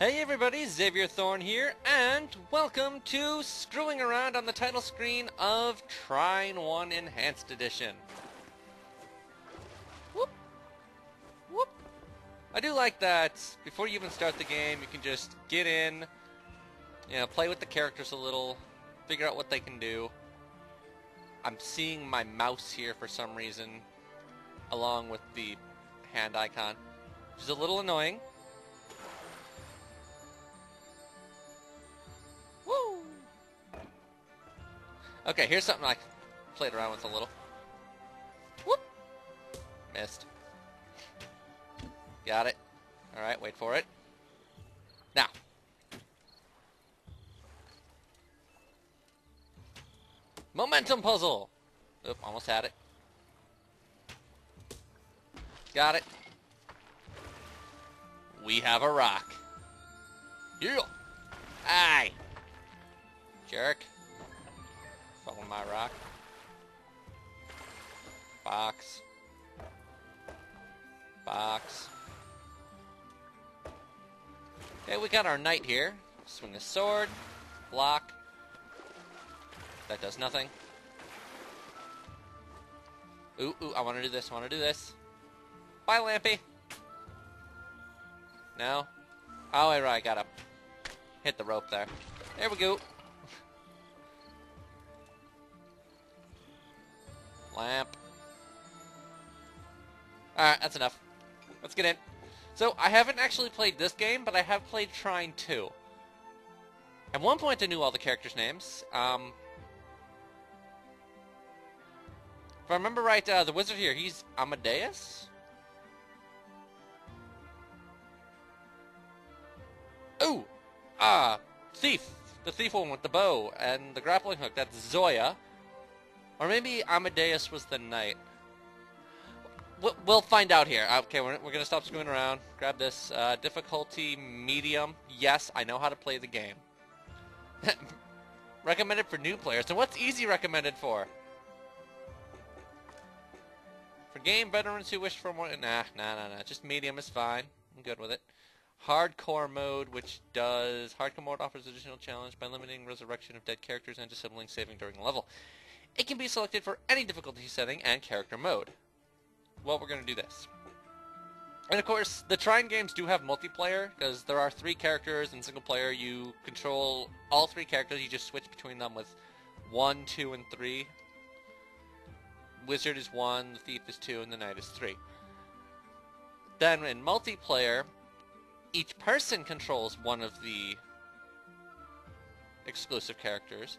Hey everybody, Xavier Thorne here, and welcome to Screwing Around on the title screen of Trine 1 Enhanced Edition. Whoop! Whoop! I do like that before you even start the game, you can just get in, you know, play with the characters a little, figure out what they can do. I'm seeing my mouse here for some reason, along with the hand icon, which is a little annoying. Okay, here's something I played around with a little. Whoop! Missed. Got it. Alright, wait for it. Now. Momentum puzzle! Oop, almost had it. Got it. We have a rock. Yeah! Aye! Jerk. Follow my rock. Box. Box. Okay, we got our knight here. Swing a sword. Block. That does nothing. Ooh, ooh, I want to do this, I want to do this. Bye, Lampy. No? Oh, right, I gotta hit the rope there. There we go. Lamp. Alright, that's enough. Let's get in. So, I haven't actually played this game, but I have played Trine 2. At one point I knew all the characters' names. Um, if I remember right, uh, the wizard here, he's Amadeus? Ooh! Ah! Thief! The thief one with the bow and the grappling hook. That's Zoya. Or maybe Amadeus was the knight. We'll find out here. Okay, we're, we're going to stop screwing around. Grab this. Uh, difficulty medium. Yes, I know how to play the game. recommended for new players. And what's easy recommended for? For game veterans who wish for more... Nah, nah, nah, nah. Just medium is fine. I'm good with it. Hardcore mode, which does... Hardcore mode offers additional challenge by limiting resurrection of dead characters and disabling saving during the level. It can be selected for any difficulty setting and character mode. Well, we're going to do this. And of course, the Trine games do have multiplayer, because there are three characters in single player. You control all three characters, you just switch between them with one, two, and three. Wizard is one, the Thief is two, and the Knight is three. Then in multiplayer, each person controls one of the exclusive characters.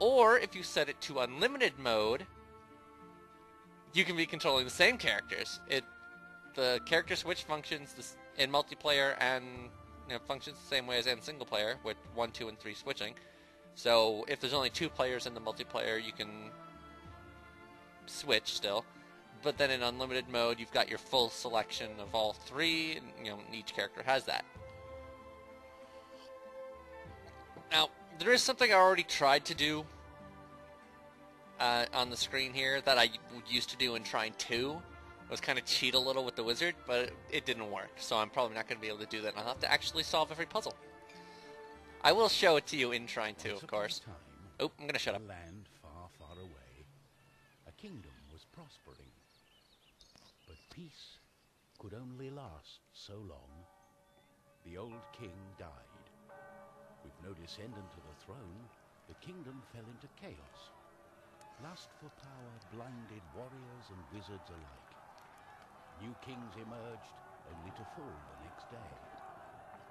Or if you set it to unlimited mode, you can be controlling the same characters. It the character switch functions in multiplayer and you know, functions the same way as in single player with one, two, and three switching. So if there's only two players in the multiplayer, you can switch still. But then in unlimited mode, you've got your full selection of all three, and you know each character has that. There is something I already tried to do uh, on the screen here that I used to do in Trine 2. It was kind of cheat a little with the wizard, but it didn't work. So I'm probably not going to be able to do that. I'll have to actually solve every puzzle. I will show it to you in Trine 2, of course. Oh, I'm going to shut up. land far, far away, a kingdom was prospering. But peace could only last so long. The old king died. With no descendant to the throne, the kingdom fell into chaos. Lust for power blinded warriors and wizards alike. New kings emerged, only to fall the next day.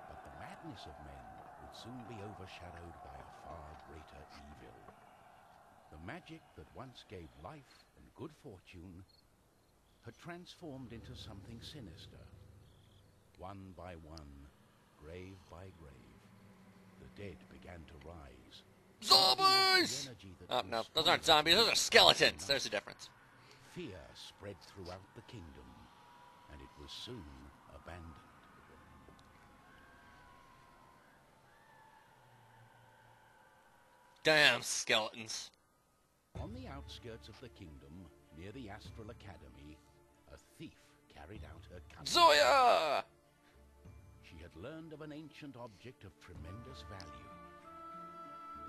But the madness of men would soon be overshadowed by a far greater evil. The magic that once gave life and good fortune had transformed into something sinister. One by one, grave by grave, dead began to rise. Zombies! Oh, no, those aren't zombies, those are skeletons. There's a difference. Fear spread throughout the kingdom, and it was soon abandoned. Damn skeletons. On the outskirts of the kingdom, near the Astral Academy, a thief carried out her cunning. Zoya! Learned of an ancient object of tremendous value.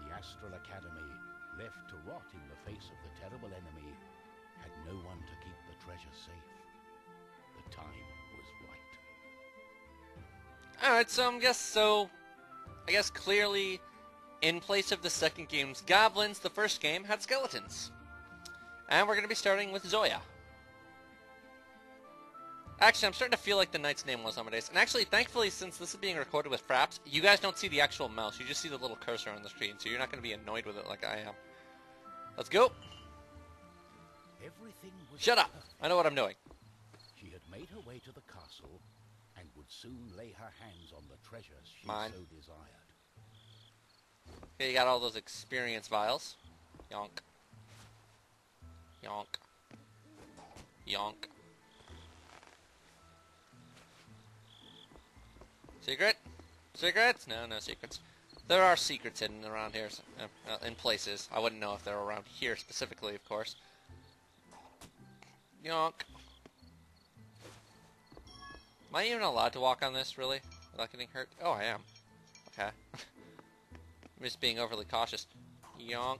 The Astral Academy, left to rot in the face of the terrible enemy, had no one to keep the treasure safe. The time was right. Alright, so I guess so I guess clearly in place of the second game's goblins, the first game had skeletons. And we're gonna be starting with Zoya. Actually, I'm starting to feel like the knight's name was Amadeus. And actually, thankfully, since this is being recorded with Fraps, you guys don't see the actual mouse. You just see the little cursor on the screen, so you're not going to be annoyed with it like I am. Let's go. Everything was Shut up. perfect. I know what I'm doing. She had made her way to the castle and would soon lay her hands on the treasures she Mine. so desired. Okay, you got all those experience vials. Yonk. Yonk. Yonk. Secret? Secrets? No, no secrets. There are secrets hidden around here, uh, uh, in places. I wouldn't know if they're around here specifically, of course. Yonk. Am I even allowed to walk on this, really? Without getting hurt? Oh, I am. Okay. I'm just being overly cautious. Yonk.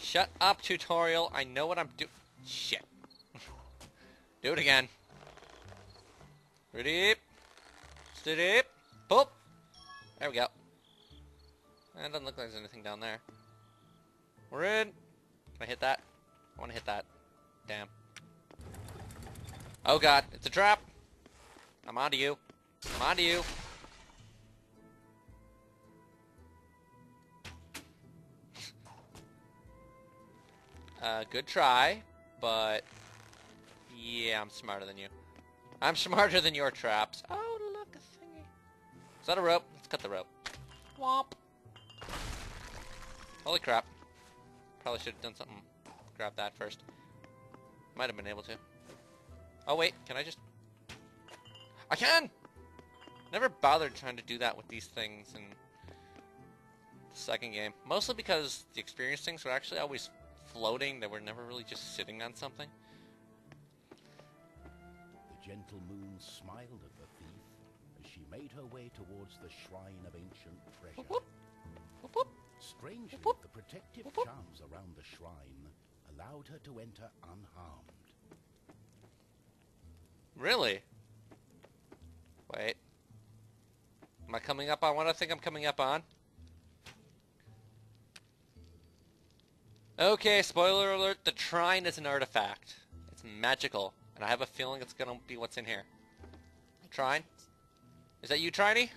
Shut up, tutorial. I know what I'm do- Shit. do it again. Ready? Boop. There we go. That doesn't look like there's anything down there. We're in. Can I hit that? I want to hit that. Damn. Oh god, it's a trap. I'm onto you. I'm onto you. Uh, good try, but yeah, I'm smarter than you. I'm smarter than your traps. Oh. Is that a rope? Let's cut the rope. Womp. Holy crap. Probably should have done something. Grab that first. Might have been able to. Oh, wait, can I just... I can! Never bothered trying to do that with these things in the second game. Mostly because the experience things were actually always floating. They were never really just sitting on something. The gentle moon smiled made her way towards the shrine of ancient treasure. Whoop, whoop. Whoop, whoop. Strangely, Whoop, whoop. the protective Whoop, whoop. charms around the shrine allowed her to enter unharmed. Really? Wait. Am I coming up on what I think I'm coming up on? Okay, spoiler alert, the shrine is an artifact. It's magical, and I have a feeling it's gonna be what's in here. Trine? Is that you, Triney?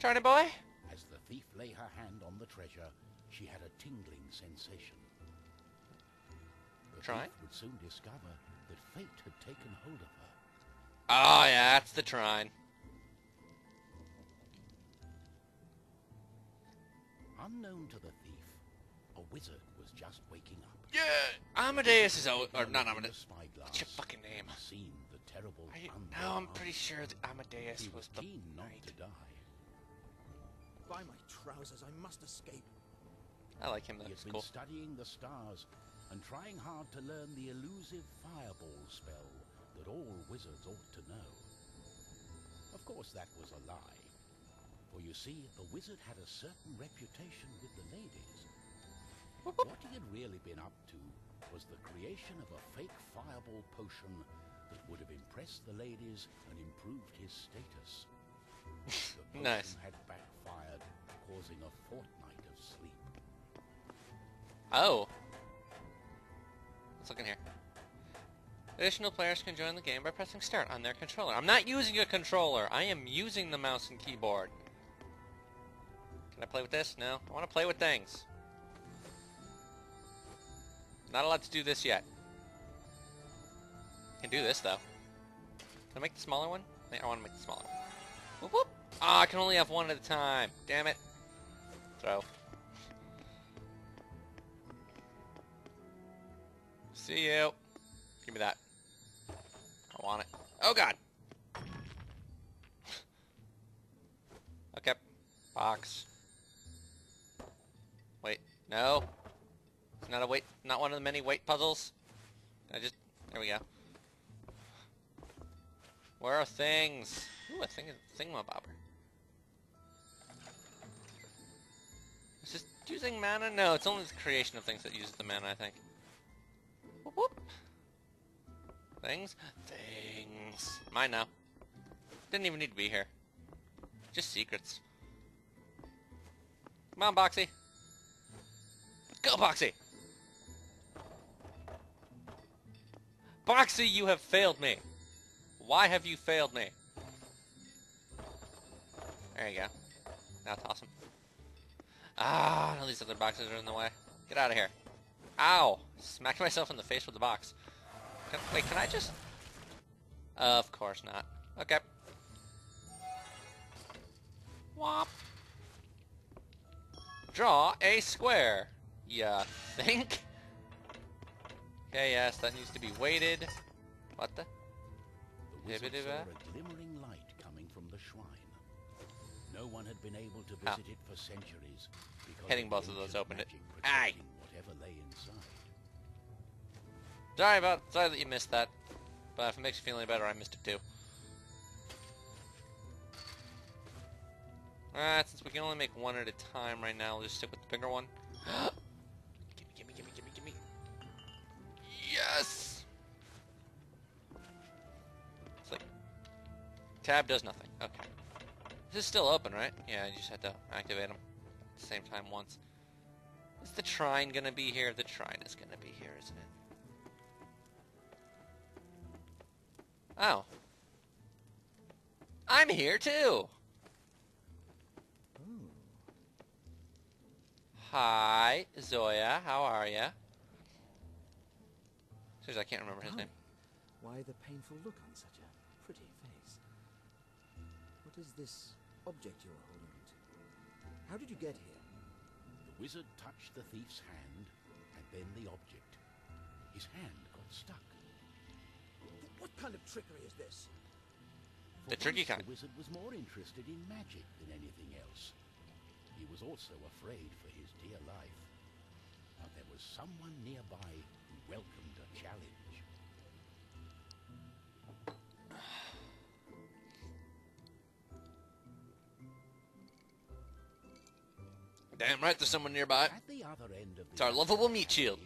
Triney boy? As the thief lay her hand on the treasure, she had a tingling sensation. The Try? thief would soon discover that fate had taken hold of her. Oh yeah, that's the Trine. Unknown to the thief, a wizard was just waking up. Yeah! Amadeus is out, or not Amadeus. What's your fucking name? seen terrible I, undead no, I'm pretty sure that Amadeus He was was the keen not knight. to die. By my trousers, I must escape. I like him, He that's had been cool. studying the stars and trying hard to learn the elusive fireball spell that all wizards ought to know. Of course, that was a lie. For you see, the wizard had a certain reputation with the ladies. What he had really been up to was the creation of a fake fireball potion that would have impressed the ladies and improved his status. The Nice. had backfired, causing a fortnight of sleep. Oh. Let's look in here. Additional players can join the game by pressing start on their controller. I'm not using a controller. I am using the mouse and keyboard. Can I play with this? No. I want to play with things. Not allowed to do this yet. Can do this though. Can I make the smaller one? I want to make the smaller one. Whoop whoop. Ah, I can only have one at a time. Damn it. Throw. See you. Give me that. I want it. Oh god. okay. Box. Wait. No. It's not a wait. Not one of the many wait puzzles. I just. There we go. Where are things? Ooh, a thing, thingamabobber. Is this using mana? No, it's only the creation of things that uses the mana, I think. Whoop, whoop. Things? Things. Mine now. Didn't even need to be here. Just secrets. Come on, Boxy. Go, Boxy! Boxy, you have failed me. Why have you failed me? There you go. Now toss him. Ah, no, these other boxes are in the way. Get out of here. Ow! Smacked myself in the face with the box. Can, wait, can I just... of course not. Okay. Wop. Draw a square. Ya think? Okay, yes, that needs to be weighted. What the? Wizard saw a glimmering light coming from the shrine. No one had been able to Ah. visit it for centuries because Hitting both of those opened it. Aye. Whatever lay inside. Sorry about, sorry that you missed that. But if it makes you feel any better, I missed it too. Alright, since we can only make one at a time right now, we'll just stick with the bigger one. gimme, gimme, gimme, gimme, gimme. Yes! Tab does nothing. Okay. This is still open, right? Yeah, you just had to activate them at the same time once. Is the trine gonna be here? The trine is gonna be here, isn't it? Oh. I'm here too! Hi, Zoya. How are ya? Seriously, I can't remember his Hi. name. Why the painful look on such is this object you are holding onto? How did you get here? The wizard touched the thief's hand, and then the object. His hand got stuck. What kind of trickery is this? For The tricky kind. The wizard was more interested in magic than anything else. He was also afraid for his dear life. But there was someone nearby who welcomed a challenge. Damn right there's someone nearby. At the other end of the It's our lovable meat shield.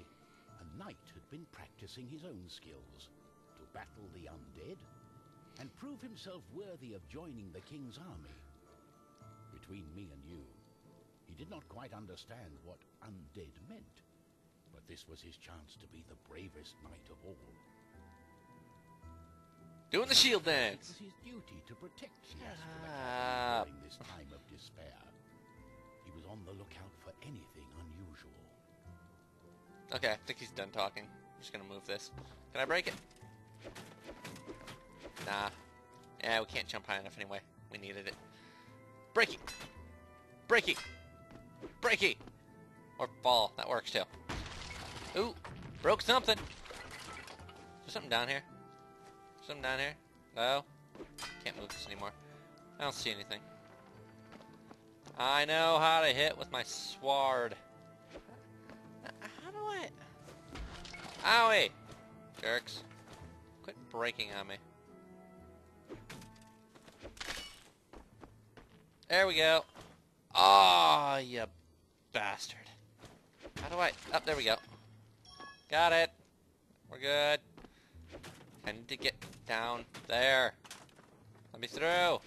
A knight had been practicing his own skills to battle the undead and prove himself worthy of joining the king's army. Between me and you, he did not quite understand what undead meant, but this was his chance to be the bravest knight of all. Doing the shield dance. It was his duty to protect Sias during this time of despair. Was on the lookout for anything unusual. Okay, I think he's done talking. I'm just gonna move this. Can I break it? Nah. Yeah, we can't jump high enough anyway. We needed it. Breaky! Breaky! Breaky! Or fall. That works too. Ooh! Broke something! Is there something down here? Something down here? No? Can't move this anymore. I don't see anything. I know how to hit with my sword. How do I... Owie! Jerks. Quit breaking on me. There we go. Oh, you bastard. How do I... Oh, there we go. Got it. We're good. I need to get down there. Let me through.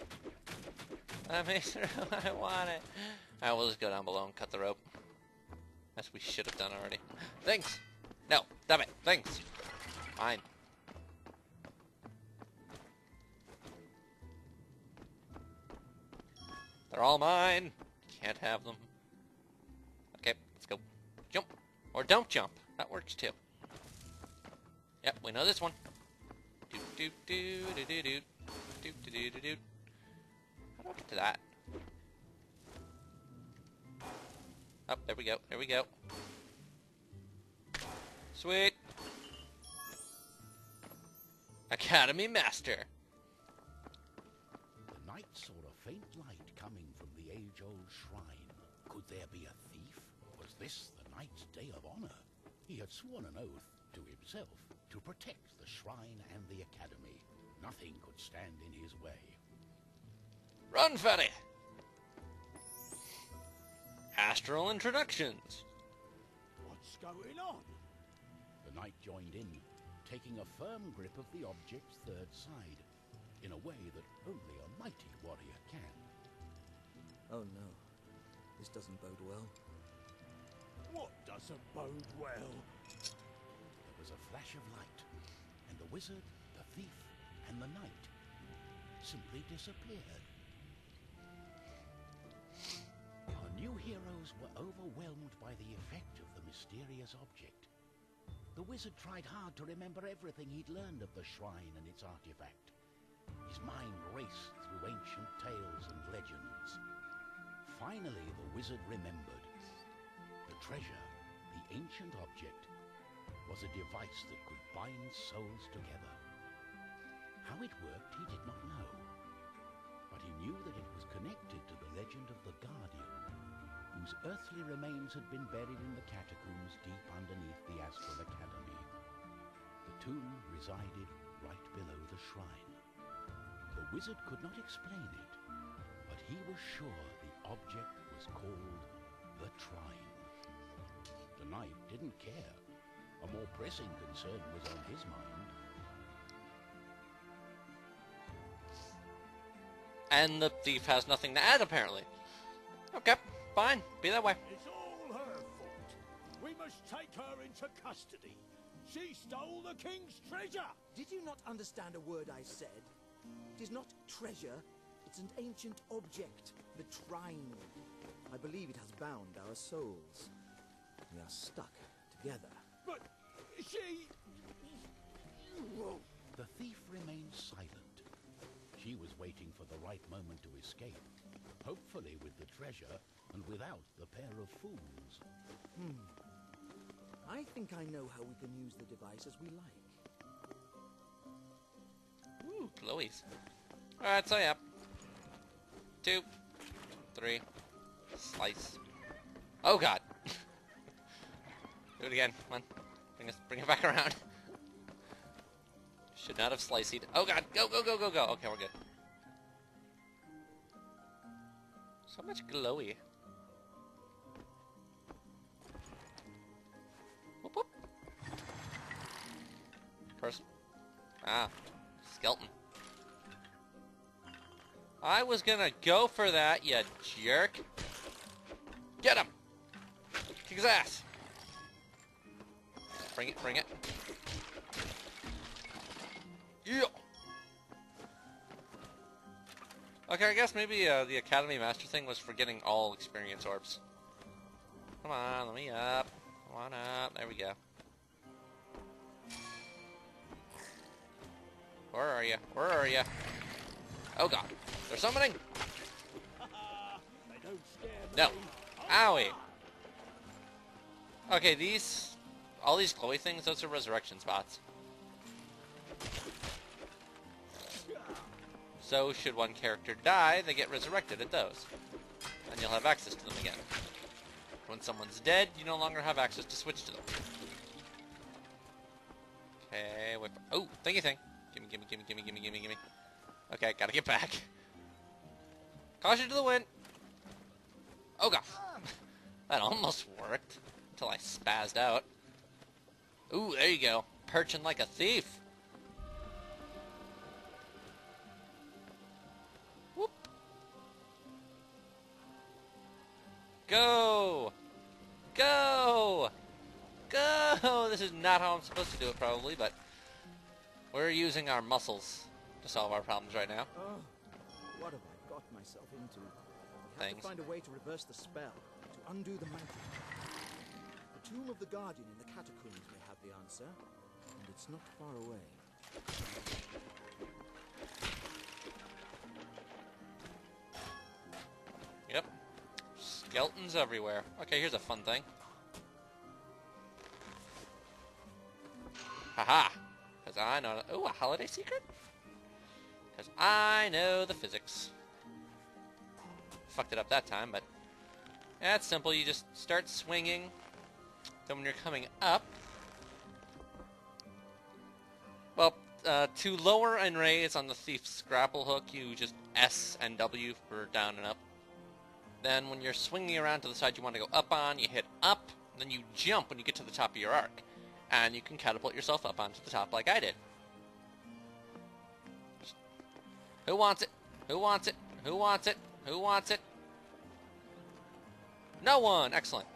Let me through. I want it. Alright, we'll just go down below and cut the rope. As we should have done already. Thanks. No, damn it. Thanks. Fine. They're all mine. Can't have them. Okay, let's go. Jump. Or don't jump. That works too. Yep, we know this one. Do do do do do do do do do do do. I get to that? Oh, there we go. There we go. Sweet. Academy Master. The knight saw a faint light coming from the age-old shrine. Could there be a thief? Was this the knight's day of honor? He had sworn an oath to himself to protect the shrine and the academy. Nothing could stand in his way. Run, Fatty! Astral introductions. What's going on? The knight joined in, taking a firm grip of the object's third side, in a way that only a mighty warrior can. Oh no. This doesn't bode well. What doesn't bode well? There was a flash of light, and the wizard, the thief, and the knight simply disappeared. New heroes were overwhelmed by the effect of the mysterious object. The wizard tried hard to remember everything he'd learned of the shrine and its artifact. His mind raced through ancient tales and legends. Finally, the wizard remembered. The treasure, the ancient object, was a device that could bind souls together. How it worked, he did not know. But he knew that it was connected to the legend of the Guardian, whose earthly remains had been buried in the catacombs deep underneath the Astral Academy. The tomb resided right below the shrine. The wizard could not explain it, but he was sure the object was called the Trine. The knight didn't care. A more pressing concern was on his mind. And the thief has nothing to add, apparently. Okay, fine. Be that way. It's all her fault. We must take her into custody. She stole the king's treasure. Did you not understand a word I said? It is not treasure, it's an ancient object, the trine. I believe it has bound our souls. We are stuck together. But she... The thief remained silent. She was waiting for the right moment to escape, hopefully with the treasure and without the pair of fools. Hmm. I think I know how we can use the device as we like. Ooh, glowies. Alright, so yeah. Two. Three. Slice. Oh god. Do it again. Come on. Bring us bring it back around. Should not have sliced. Oh god. Go, go, go, go, go. Okay, we're good. So much glowy. Ah. Skeleton. I was gonna go for that, you jerk. Get him! Kick his ass! Bring it, bring it. Yeah! Okay, I guess maybe uh, the Academy Master thing was for getting all experience orbs. Come on, let me up. Come on up. There we go. Where are you? Where are you? Oh god. Scare me. No. Owie. Okay, these... All these glowy things, those are resurrection spots. So, should one character die, they get resurrected at those. And you'll have access to them again. When someone's dead, you no longer have access to switch to them. Okay, wait. Oh, thank you, thing. Gimme, gimme, gimme, gimme, gimme, gimme, gimme. Okay, gotta get back. Caution to the wind. Oh god. that almost worked. Until I spazzed out. Ooh, there you go. Perching like a thief. Whoop. Go! Go! Go! This is not how I'm supposed to do it, probably, but we're using our muscles to solve our problems right now. Oh, what have I got myself into? I have Things. to find a way to reverse the spell, to undo the magic. The tomb of the Guardian in the catacombs may have the answer, and it's not far away. Yep. Skeletons everywhere. Okay, here's a fun thing. Haha! Oh, a holiday secret? Because I know the physics. Fucked it up that time, but... It's simple. You just start swinging. Then when you're coming up... Well, uh, to lower and raise on the thief's grapple hook, you just S and W for down and up. Then when you're swinging around to the side you want to go up on, you hit up, then you jump when you get to the top of your arc. And you can catapult yourself up onto the top like I did. Who wants it? Who wants it? Who wants it? Who wants it? No one! Excellent.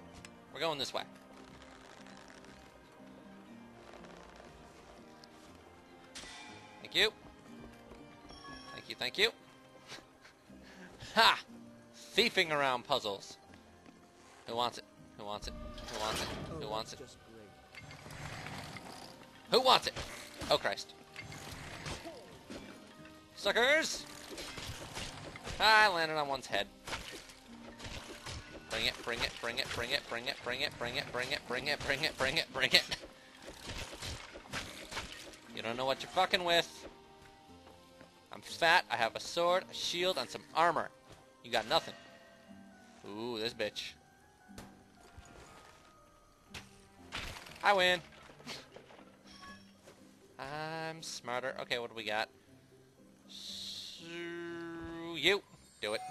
We're going this way. Thank you. Thank you, thank you. ha! Thiefing around puzzles. Who wants it? Who wants it? Who wants it? Who wants it? Who wants it? Oh Christ. Suckers! Ah, I landed on one's head. Bring it, bring it, bring it, bring it, bring it, bring it, bring it, bring it, bring it, bring it, bring it, bring it. You don't know what you're fucking with. I'm fat, I have a sword, a shield, and some armor. You got nothing. Ooh, this bitch. I win. I'm smarter. Okay, what do we got? You do it.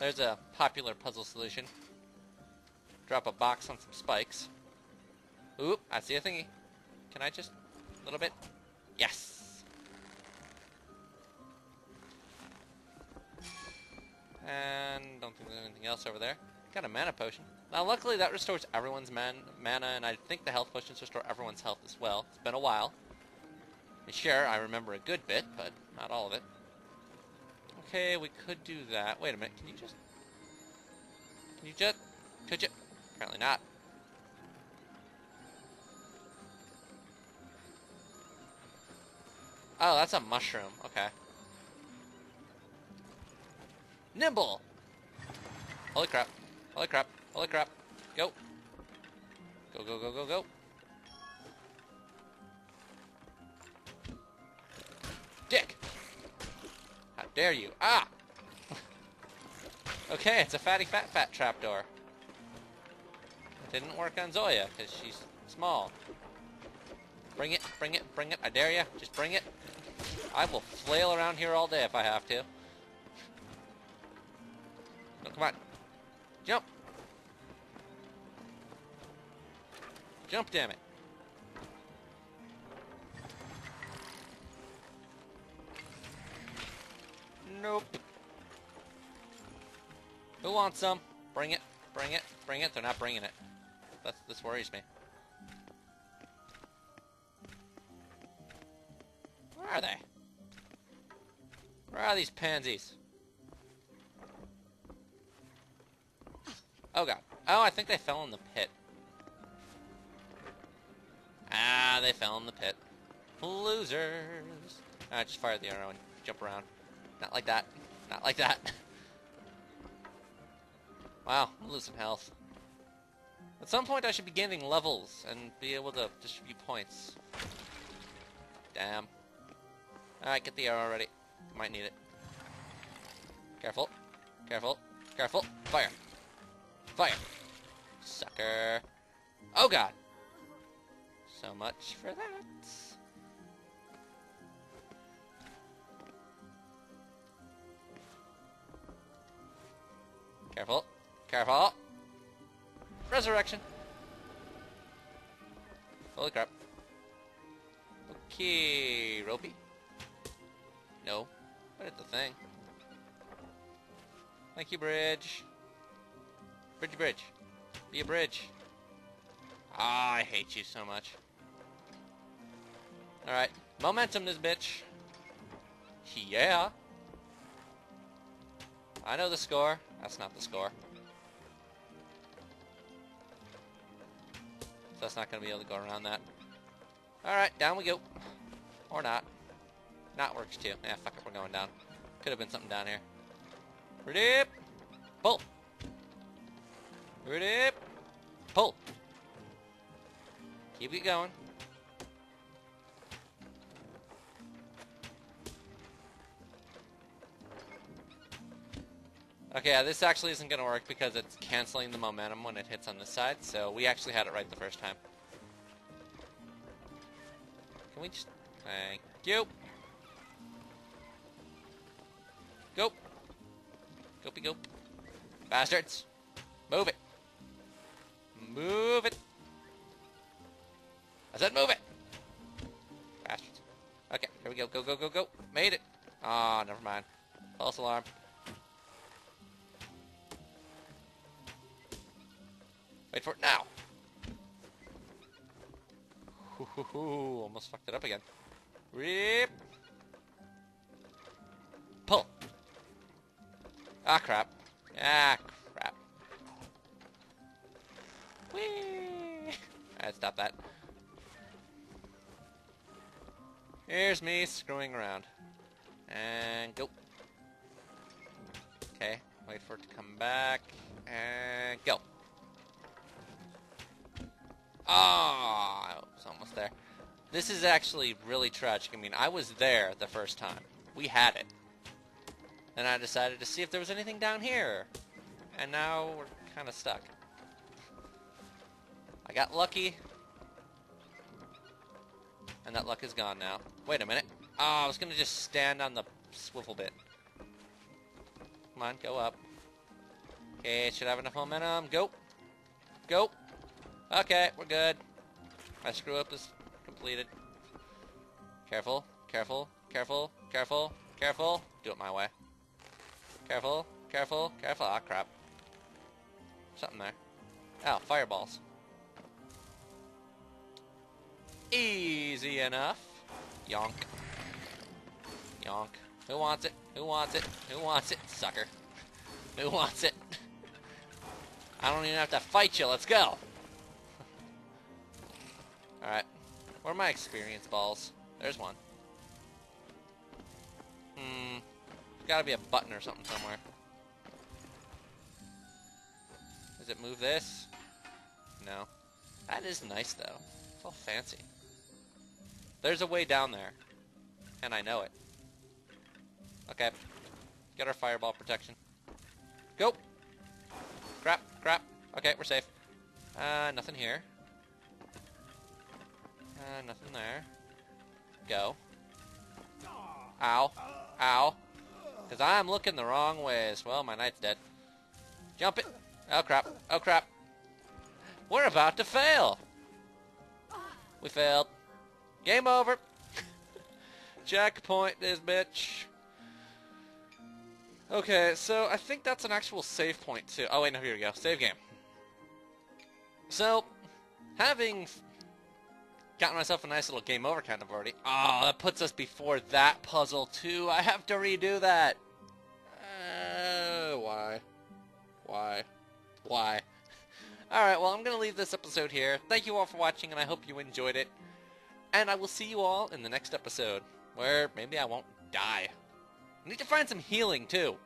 There's a popular puzzle solution. Drop a box on some spikes. Oop, I see a thingy. Can I just a little bit? Yes. And don't think there's anything else over there. Got a mana potion. Now, luckily, that restores everyone's man mana, and I think the health potions restore everyone's health as well. It's been a while. Sure, I remember a good bit, but not all of it. Okay, we could do that. Wait a minute, can you just... Can you just... Could you? Apparently not. Oh, that's a mushroom. Okay. Nimble! Holy crap. Holy crap. Holy crap. Go. Go, go, go, go, go. Dare you? Ah! okay, it's a fatty fat fat trapdoor. It didn't work on Zoya, because she's small. Bring it, bring it, bring it. I dare you. Just bring it. I will flail around here all day if I have to. No, come on. Jump. Jump, damn it. Nope. Who wants some? Bring it, bring it, bring it. They're not bringing it. That's, this worries me. Where are they? Where are these pansies? Oh god. Oh, I think they fell in the pit. Ah, they fell in the pit. Losers. I just fire the arrow and jump around. Not like that. Not like that. wow, I'm losing health. At some point I should be gaining levels and be able to distribute points. Damn. Alright, get the arrow ready. Might need it. Careful. Careful. Careful. Fire. Fire. Sucker. Oh god. So much for that. Careful. Careful. Resurrection. Holy crap. Okay, ropey. No. What is the thing. Thank you, bridge. Bridge, bridge. Be a bridge. Ah, I hate you so much. Alright. Momentum this bitch. Yeah. I know the score. That's not the score. So that's not going to be able to go around that. Alright, down we go. Or not. Not works too. Yeah, fuck it, we're going down. Could have been something down here. Ready? Pull. Ready? Pull. Keep it going. Okay, this actually isn't going to work because it's canceling the momentum when it hits on this side, so we actually had it right the first time. Can we just... Thank you. Go. Goopy goop. Bastards. Move it. Move it. I said move it. Bastards. Okay, here we go. Go, go, go, go. Made it. Ah, oh, never mind. False alarm. For now. Hoo, hoo, hoo. Almost fucked it up again. Rip. Pull. Ah, crap. Ah, crap. Whee! Alright, stop that. Here's me screwing around. And go. Okay, wait for it to come back. And go. Ah, oh, it's almost there. This is actually really tragic. I mean, I was there the first time. We had it. And I decided to see if there was anything down here. And now we're kind of stuck. I got lucky. And that luck is gone now. Wait a minute. Oh, I was going to just stand on the swivel bit. Come on, go up. Okay, should have enough momentum. Go. Go. Okay, we're good. My screw up is completed. Careful, careful, careful, careful, careful. Do it my way. Careful, careful, careful. Ah, crap. Something there. Oh, fireballs. Easy enough. Yonk. Yonk. Who wants it? Who wants it? Who wants it? Sucker. Who wants it? I don't even have to fight you. Let's go. Alright. Where are my experience balls? There's one. Hmm. There's gotta be a button or something somewhere. Does it move this? No. That is nice, though. It's all fancy. There's a way down there. And I know it. Okay. Get our fireball protection. Go! Crap, crap. Okay, we're safe. Uh, nothing here. Nothing there. Go. Ow. Ow. Because I'm looking the wrong ways. Well, my knight's dead. Jump it. Oh, crap. Oh, crap. We're about to fail. We failed. Game over. Checkpoint this bitch. Okay, so I think that's an actual save point too. Oh wait, no, here we go. Save game. So, having gotten myself a nice little game over kind of already. Oh, that puts us before that puzzle too. I have to redo that. Uh, why? Why? Why? Alright, well, I'm going to leave this episode here. Thank you all for watching, and I hope you enjoyed it. And I will see you all in the next episode, where maybe I won't die. I need to find some healing, too.